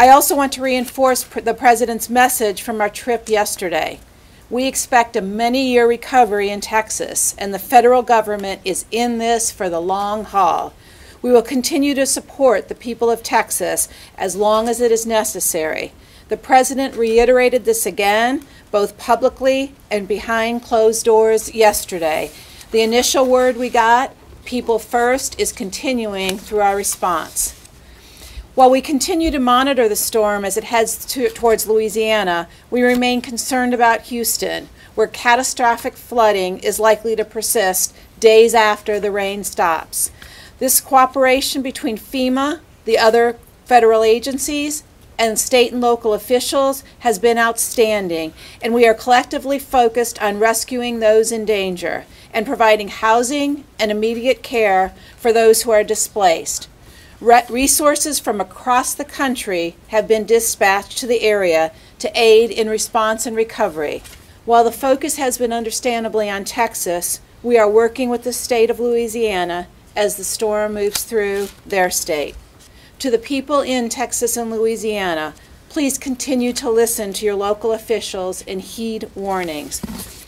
I also want to reinforce pr- the President's message from our trip yesterday. We expect a many year recovery in Texas, and the federal government is in this for the long haul. We will continue to support the people of Texas as long as it is necessary. The President reiterated this again, both publicly and behind closed doors yesterday. The initial word we got, people first, is continuing through our response. While we continue to monitor the storm as it heads to, towards Louisiana, we remain concerned about Houston, where catastrophic flooding is likely to persist days after the rain stops. This cooperation between FEMA, the other federal agencies, and state and local officials has been outstanding, and we are collectively focused on rescuing those in danger and providing housing and immediate care for those who are displaced. Re- resources from across the country have been dispatched to the area to aid in response and recovery. While the focus has been understandably on Texas, we are working with the state of Louisiana as the storm moves through their state. To the people in Texas and Louisiana, please continue to listen to your local officials and heed warnings.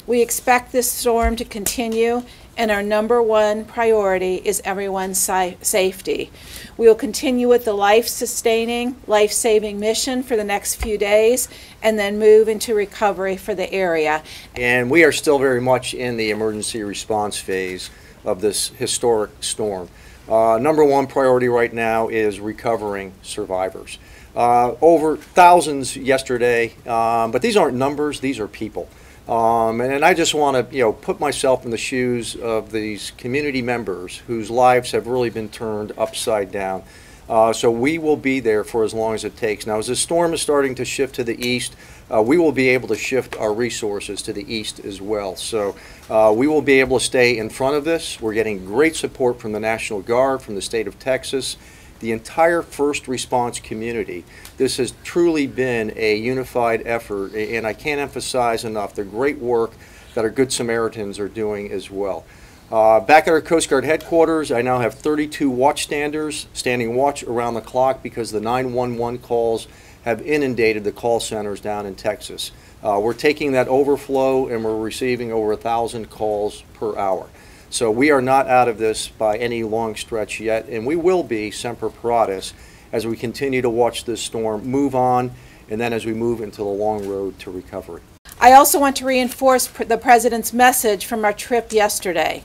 We expect this storm to continue, and our number one priority is everyone's si- safety. We will continue with the life sustaining, life saving mission for the next few days and then move into recovery for the area. And we are still very much in the emergency response phase of this historic storm. Uh, number one priority right now is recovering survivors. Uh, over thousands yesterday, um, but these aren't numbers, these are people. Um, and, and I just want to, you know, put myself in the shoes of these community members whose lives have really been turned upside down. Uh, so we will be there for as long as it takes. Now, as the storm is starting to shift to the east, uh, we will be able to shift our resources to the east as well. So uh, we will be able to stay in front of this. We're getting great support from the National Guard, from the state of Texas, the entire first response community. This has truly been a unified effort, and I can't emphasize enough the great work that our Good Samaritans are doing as well. Uh, back at our Coast Guard headquarters, I now have 32 watchstanders standing watch around the clock because the 911 calls have inundated the call centers down in Texas. Uh, we're taking that overflow and we're receiving over a thousand calls per hour. So we are not out of this by any long stretch yet, and we will be semper paratus as we continue to watch this storm move on, and then as we move into the long road to recovery. I also want to reinforce the President's message from our trip yesterday.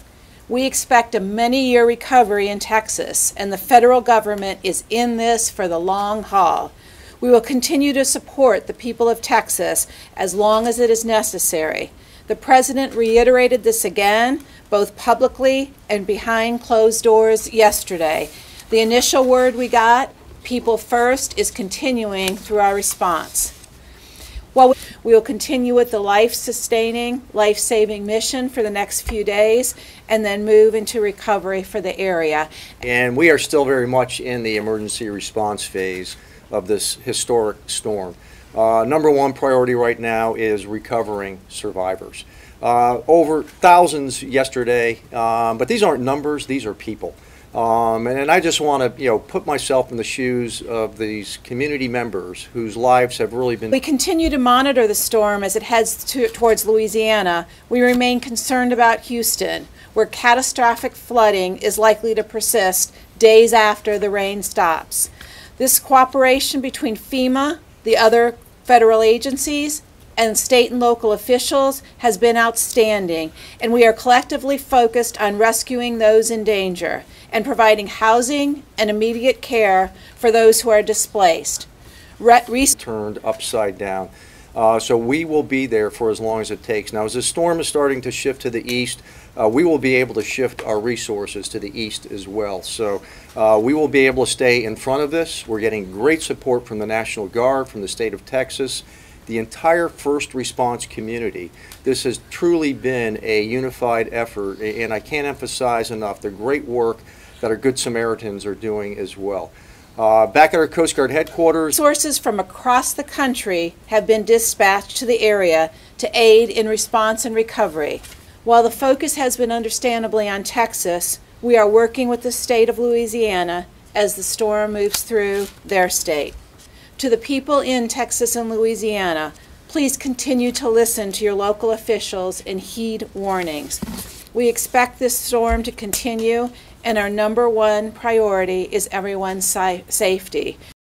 We expect a many year recovery in Texas, and the federal government is in this for the long haul. We will continue to support the people of Texas as long as it is necessary. The President reiterated this again, both publicly and behind closed doors yesterday. The initial word we got, people first, is continuing through our response. While we will continue with the life sustaining, life saving mission for the next few days and then move into recovery for the area. And we are still very much in the emergency response phase of this historic storm. Uh, number one priority right now is recovering survivors. Uh, over thousands yesterday, um, but these aren't numbers, these are people. Um, and, and I just want to, you know, put myself in the shoes of these community members whose lives have really been. We continue to monitor the storm as it heads to, towards Louisiana. We remain concerned about Houston, where catastrophic flooding is likely to persist days after the rain stops. This cooperation between FEMA, the other federal agencies, and state and local officials has been outstanding, and we are collectively focused on rescuing those in danger and providing housing and immediate care for those who are displaced. Re- turned upside down. Uh, so we will be there for as long as it takes. Now, as the storm is starting to shift to the east, uh, we will be able to shift our resources to the east as well. So uh, we will be able to stay in front of this. We're getting great support from the National Guard, from the state of Texas, the entire first response community. This has truly been a unified effort, and I can't emphasize enough the great work that our Good Samaritans are doing as well. Uh, back at our Coast Guard headquarters, Resources from across the country have been dispatched to the area to aid in response and recovery. While the focus has been understandably on Texas, we are working with the state of Louisiana as the storm moves through their state. To the people in Texas and Louisiana, please continue to listen to your local officials and heed warnings. We expect this storm to continue, and our number one priority is everyone's safety.